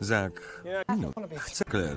Zak. Minut. Chcę Claire.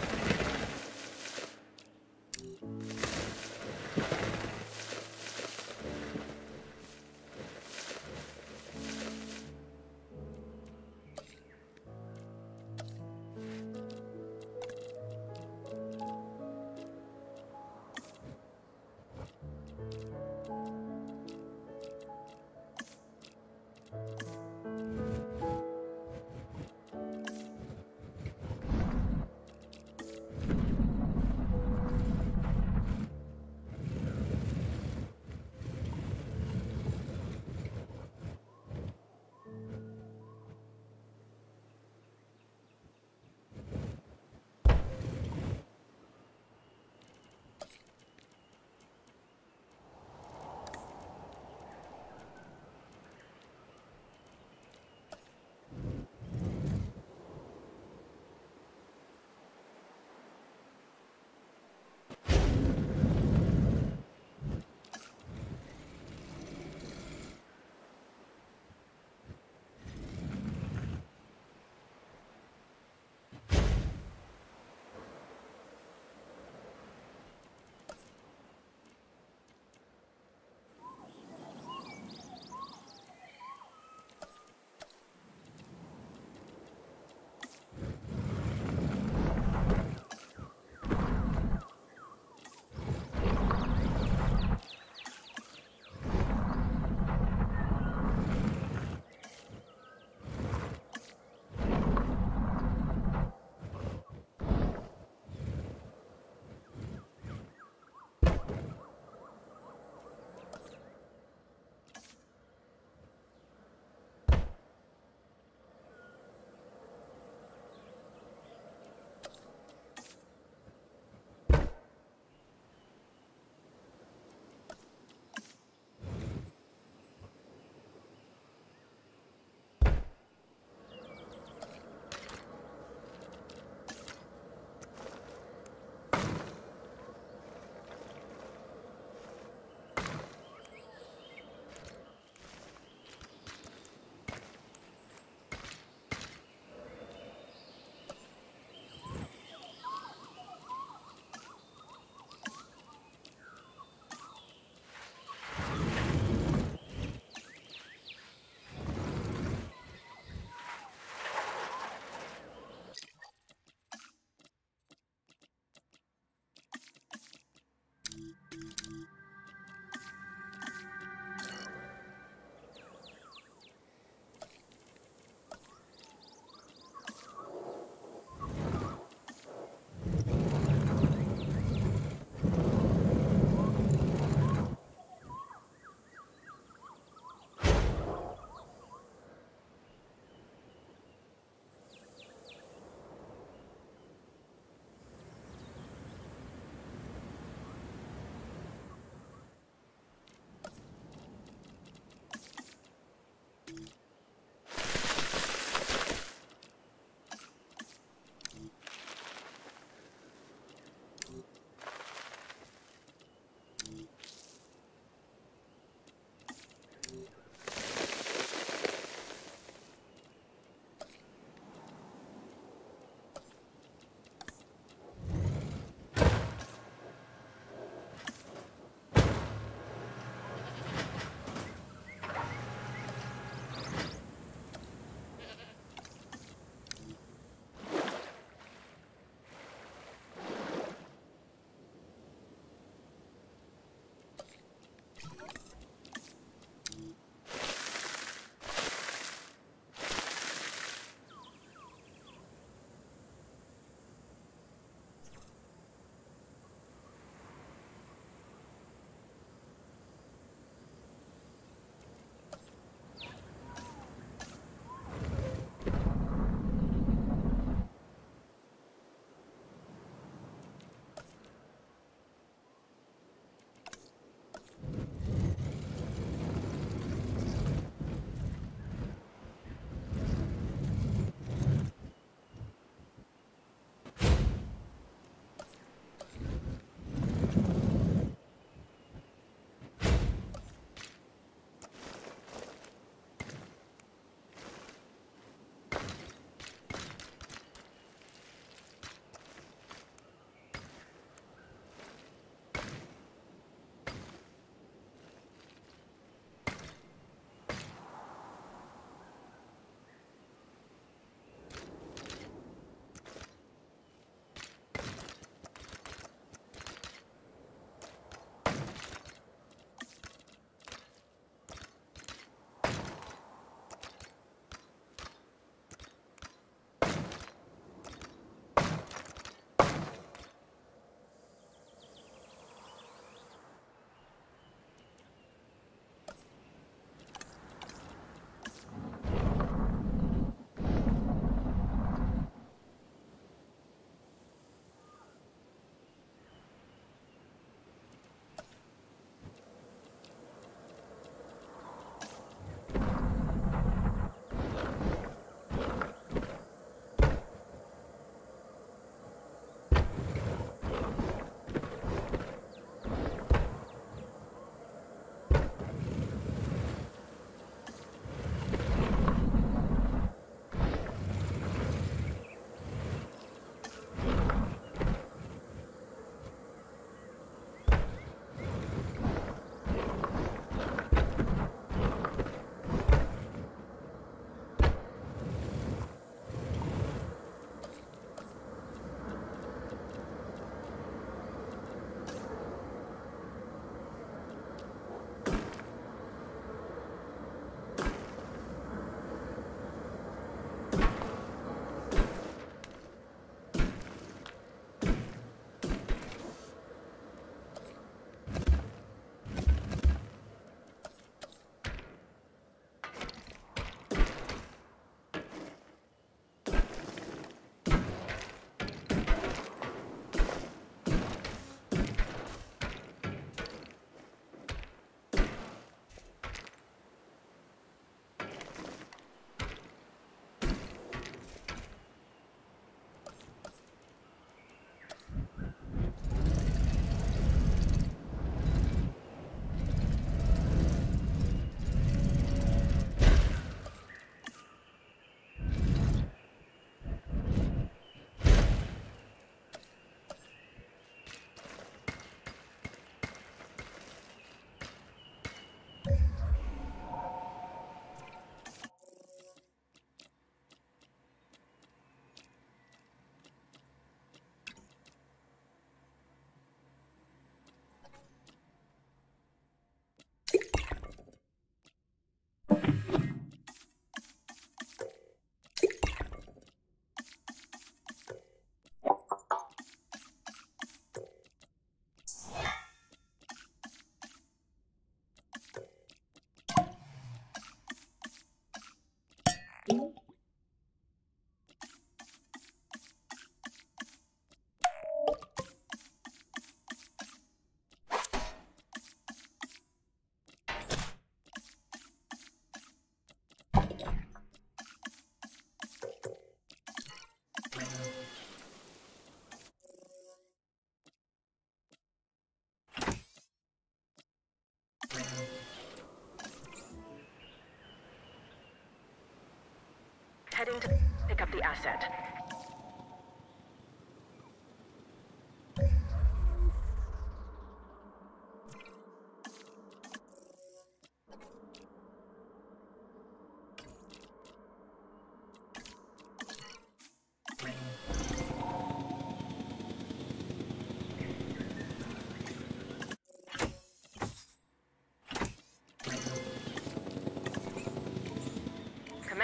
heading to pick up the asset.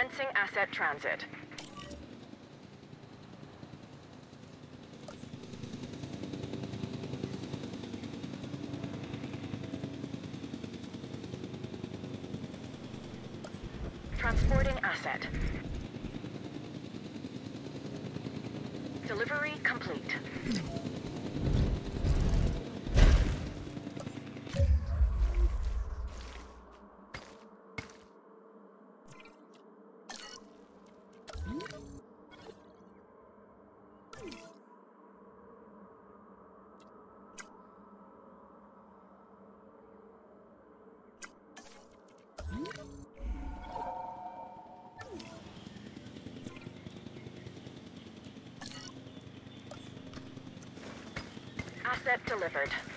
Commencing asset transit. Transporting asset. Asset delivered.